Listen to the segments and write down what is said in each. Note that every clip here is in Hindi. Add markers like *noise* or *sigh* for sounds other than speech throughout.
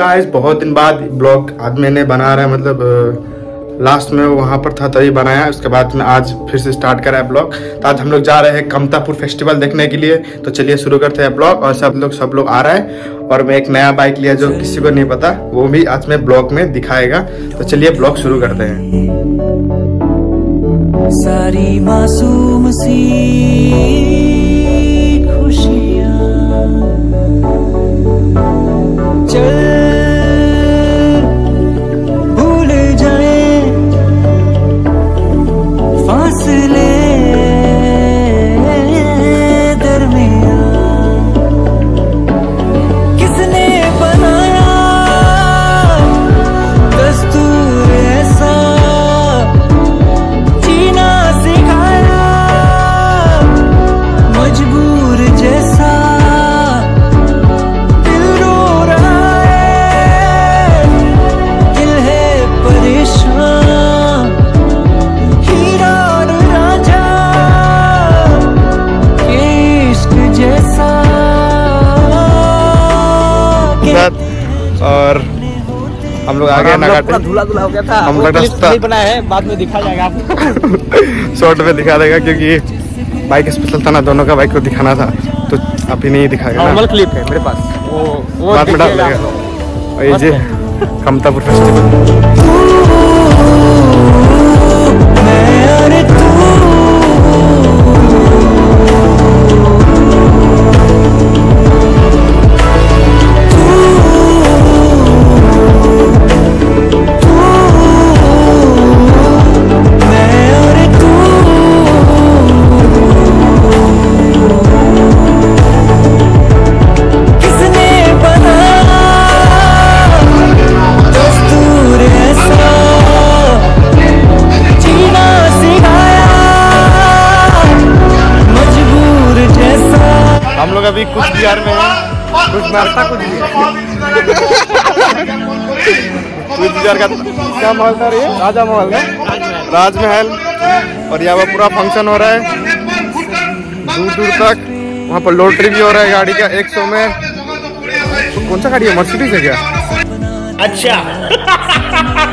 गाइस बहुत दिन बाद ब्लॉग आज मैंने बना रहा है मतलब लास्ट में वहाँ पर था, तभी बनाया, उसके बाद में आज फिर से स्टार्ट करा है ब्लॉग। तो आज हम लोग जा रहे हैं कमतापुर फेस्टिवल देखने के लिए। तो चलिए शुरू करते हैं ब्लॉग, और सब लोग सब लोग आ रहा है, और मैं एक नया बाइक लिया जो किसी को नहीं पता, वो भी आज मैं ब्लॉग में दिखाएगा। तो चलिए ब्लॉग शुरू करते हैं। सारी मासूम सी और हम लोग आ गए नगाटे धुला धुला हो गया था। हम लोग रास्ता- बनाया है बाद में दिखा जाएगा आपको। *laughs* शॉर्ट में दिखा देगा क्योंकि बाइक स्पेशल था ना दोनों का बाइक को दिखाना था। तो अभी नहीं दिखाएगा नॉर्मल क्लिप है मेरे पास। वो वो बाद में डाल देगा। और ये जी कमतापुर फेस्टिवल नाश्ता कुछ भी का क्या महल था ये राजा महल है राजमहल। और यहाँ पर पूरा फ़ंक्शन हो रहा है। दूर दूर तक। वहाँ पर लोटरी भी हो रहा है गाड़ी का एक सौ में। तो कौन सा गाड़ी है? मर्सिडीज है क्या? शाम *laughs*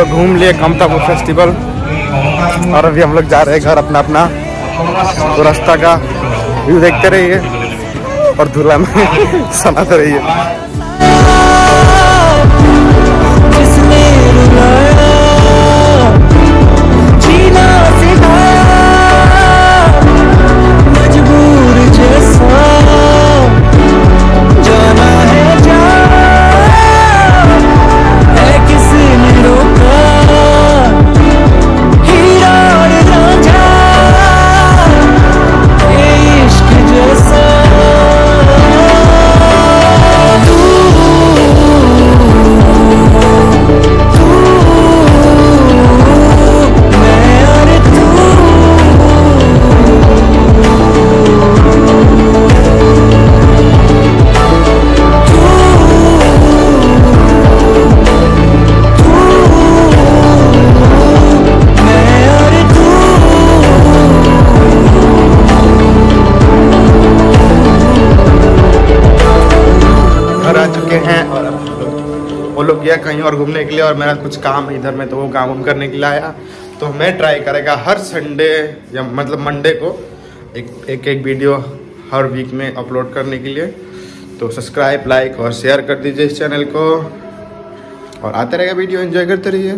लोग घूम लिए कमतापुर फेस्टिवल और अभी हम लोग जा रहे हैं घर अपना अपना। तो रास्ता का व्यू देखते रहिए। और धुला में *laughs* सुनाते रहिए। और अब वो लोग गया कहीं और घूमने के लिए और मेरा कुछ काम है इधर में तो वो काम उम करने के लिए आया। तो मैं ट्राई करेगा हर संडे या मतलब मंडे को एक एक एक वीडियो हर वीक में अपलोड करने के लिए। तो सब्सक्राइब लाइक और शेयर कर दीजिए इस चैनल को। और आते रहेगा वीडियो एंजॉय करते रहिए।